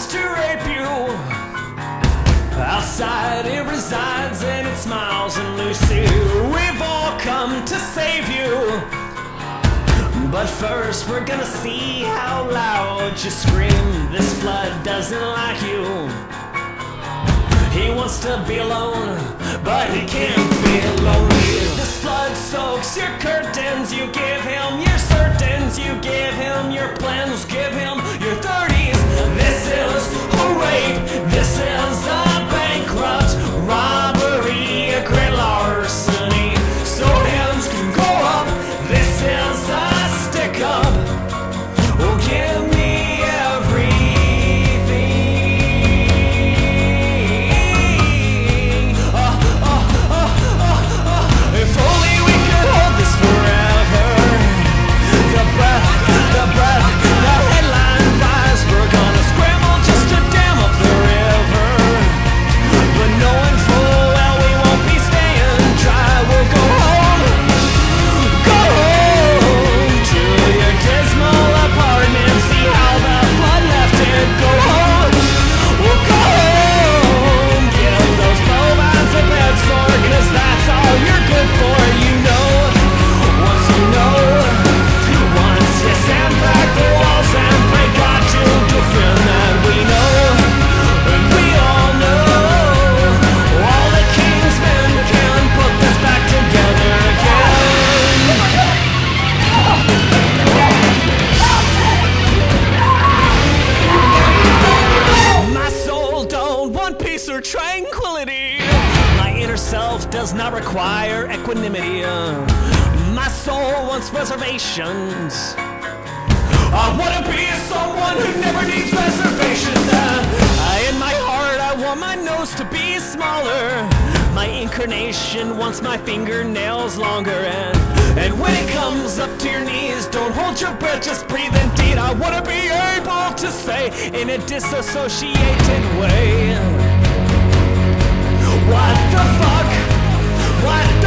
wants to rape you. Outside it resides and it smiles and Lucy, we've all come to save you. But first we're gonna see how loud you scream. This flood doesn't like you. He wants to be alone, but he can't be lonely. This flood soaks your curtains, you give him your certains, you give him your plans, give him does not require equanimity. My soul wants reservations. I wanna be someone who never needs reservations. I, in my heart, I want my nose to be smaller. My incarnation wants my fingernails longer. And, and when it comes up to your knees, don't hold your breath, just breathe indeed. I wanna be able to say in a disassociated way. What the fuck? What